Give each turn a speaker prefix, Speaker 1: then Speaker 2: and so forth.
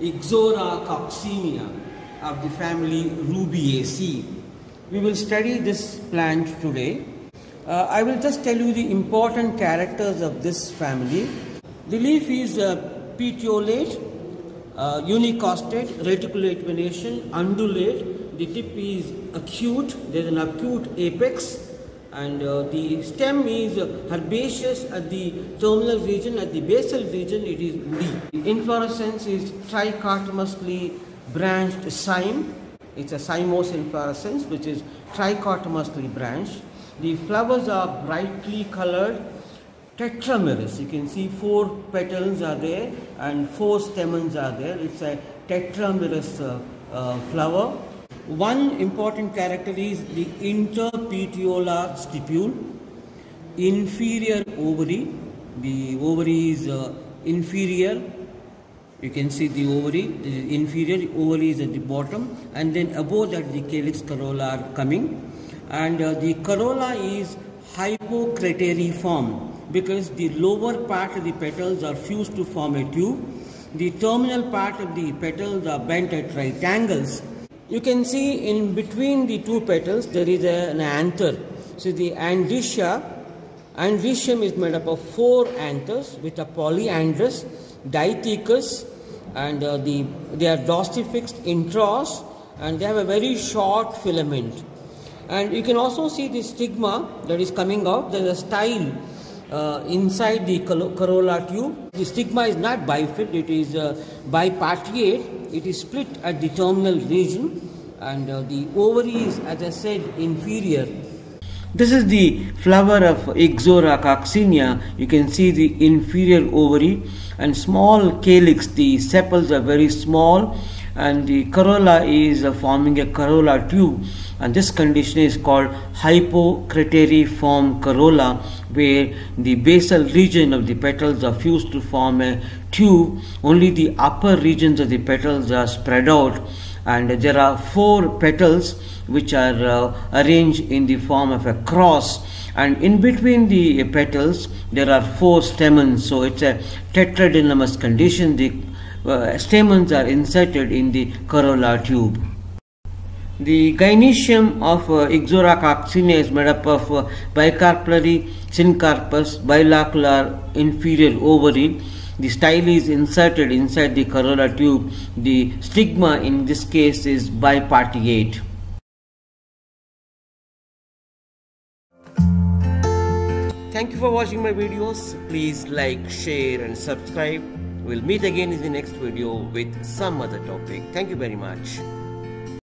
Speaker 1: Ixora coccinea of the family Rubiaceae. We will study this plant today. Uh, I will just tell you the important characters of this family. The leaf is uh, petiolate, uh, unicostate, reticulate venation, undulate. The tip is acute, there is an acute apex and uh, the stem is herbaceous at the terminal region, at the basal region it is woody. The inflorescence is trichotomously branched cyme. It's a cymose inflorescence which is trichotomously branched. The flowers are brightly colored tetramerous. You can see four petals are there and four stamens are there. It's a tetramerous uh, uh, flower. One important character is the interpetiolar stipule, inferior ovary. The ovary is uh, inferior. You can see the ovary, is inferior, ovary is at the bottom and then above that the calyx corolla are coming and uh, the corolla is hypocrateriform because the lower part of the petals are fused to form a tube. The terminal part of the petals are bent at right angles. You can see in between the two petals there is a, an anther. So the andisha, androecium is made up of four anthers with a polyandrous, dithecous and uh, the, they are dorsifixed introrse and they have a very short filament. And you can also see the stigma that is coming out. There is a style uh, inside the corolla tube. The stigma is not bifid, it is uh, bipartite. It is split at the terminal region and uh, the ovary is, as I said, inferior. This is the flower of Ixora coccinea. You can see the inferior ovary and small calyx. The sepals are very small and the corolla is uh, forming a corolla tube and this condition is called hypocrateriform corolla where the basal region of the petals are fused to form a tube. Only the upper regions of the petals are spread out. And there are four petals which are uh, arranged in the form of a cross. And in between the petals there are four stamens. So it's a tetradynamous condition. The uh, stamens are inserted in the corolla tube the gynoecium of uh, Ixora is made up of uh, bicarpellary syncarpous bilocular inferior ovary. The style is inserted inside the corolla tube. The stigma in this case is bipartite. Thank you for watching my videos. Please like, share and subscribe. We'll meet again in the next video with some other topic. Thank you very much.